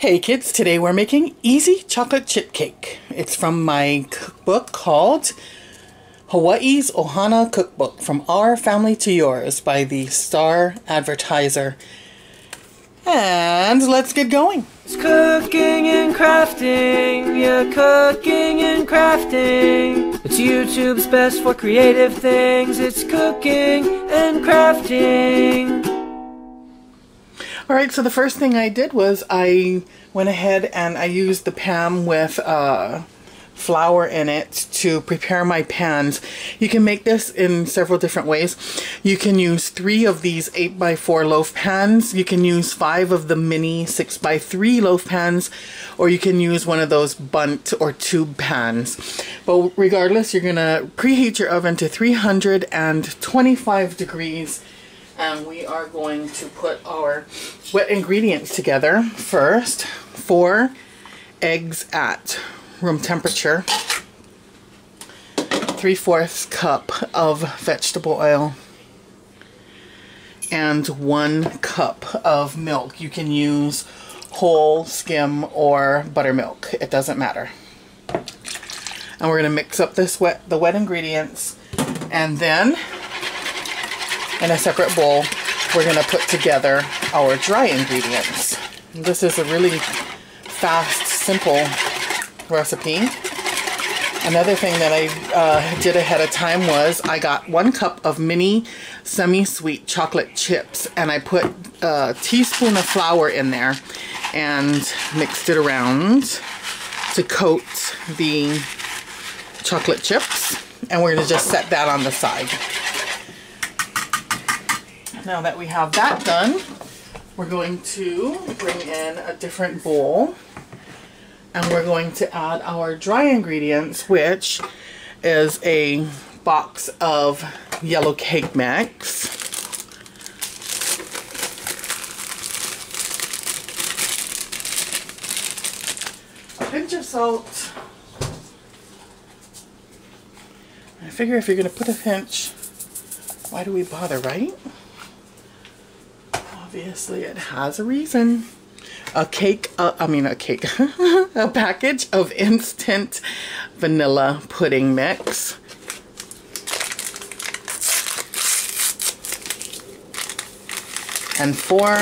Hey kids, today we're making easy chocolate chip cake. It's from my cookbook called Hawaii's Ohana Cookbook From Our Family to Yours by the Star Advertiser. And let's get going. It's cooking and crafting, yeah, cooking and crafting. It's YouTube's best for creative things. It's cooking and crafting. Alright, so the first thing I did was I went ahead and I used the PAM with uh, flour in it to prepare my pans. You can make this in several different ways. You can use three of these 8x4 loaf pans. You can use five of the mini 6x3 loaf pans. Or you can use one of those Bundt or tube pans. But regardless, you're going to preheat your oven to 325 degrees and we are going to put our wet ingredients together first. Four eggs at room temperature, three fourths cup of vegetable oil, and one cup of milk. You can use whole, skim, or buttermilk. It doesn't matter. And we're going to mix up this wet, the wet ingredients, and then in a separate bowl, we're going to put together our dry ingredients. This is a really fast, simple recipe. Another thing that I uh, did ahead of time was I got one cup of mini semi-sweet chocolate chips and I put a teaspoon of flour in there and mixed it around to coat the chocolate chips and we're going to just set that on the side. Now that we have that done, we're going to bring in a different bowl and we're going to add our dry ingredients, which is a box of yellow cake mix. A pinch of salt. I figure if you're going to put a pinch, why do we bother, right? Obviously it has a reason. A cake, uh, I mean a cake, a package of instant vanilla pudding mix. And four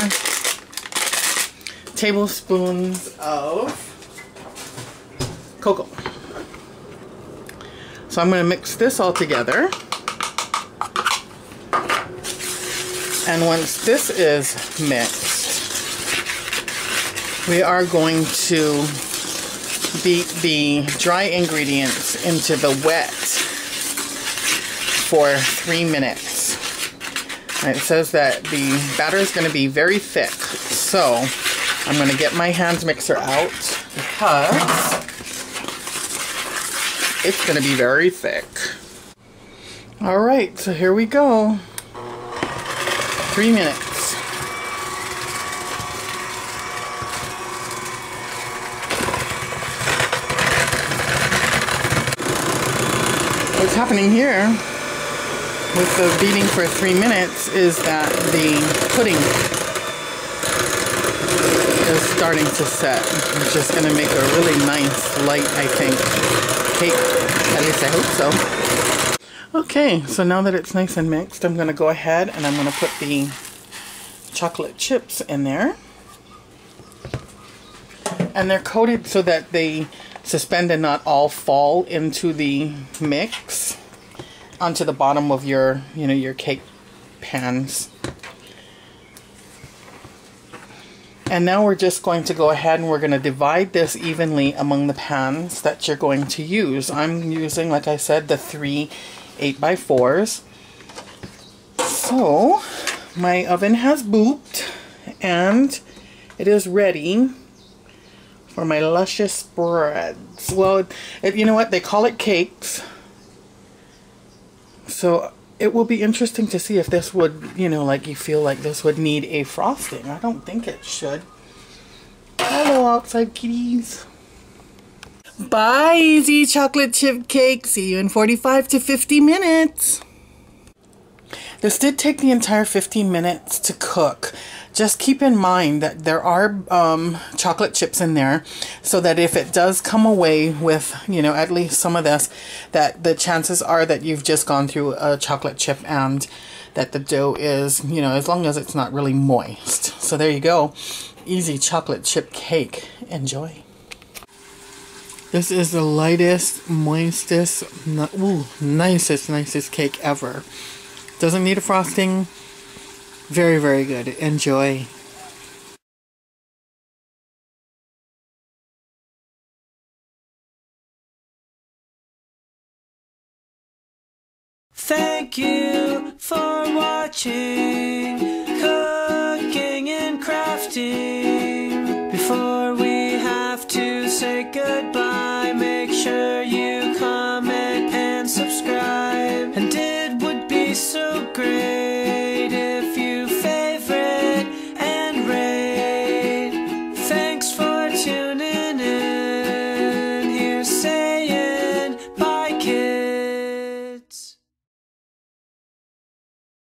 tablespoons of cocoa. So I'm going to mix this all together. And once this is mixed, we are going to beat the dry ingredients into the wet for three minutes. And it says that the batter is going to be very thick. So I'm going to get my hand mixer out because it's going to be very thick. All right, so here we go three minutes. What's happening here with the beating for three minutes is that the pudding is starting to set, which is going to make a really nice, light, I think, cake. At least I hope so. Okay, so now that it's nice and mixed, I'm going to go ahead and I'm going to put the chocolate chips in there. And they're coated so that they suspend and not all fall into the mix onto the bottom of your, you know, your cake pans. And now we're just going to go ahead and we're going to divide this evenly among the pans that you're going to use. I'm using, like I said, the three 8 by 4s So, my oven has booped and it is ready for my luscious spreads. Well, it, you know what? They call it cakes. So, it will be interesting to see if this would, you know, like you feel like this would need a frosting. I don't think it should. Hello, outside kitties. Bye, easy chocolate chip cake. See you in 45 to 50 minutes. This did take the entire 15 minutes to cook. Just keep in mind that there are um, chocolate chips in there so that if it does come away with, you know, at least some of this, that the chances are that you've just gone through a chocolate chip and that the dough is, you know, as long as it's not really moist. So there you go. Easy chocolate chip cake. Enjoy. This is the lightest, moistest, ooh, nicest, nicest cake ever. Doesn't need a frosting. Very, very good. Enjoy. Thank you for watching Cooking and Crafting Before we have to say goodbye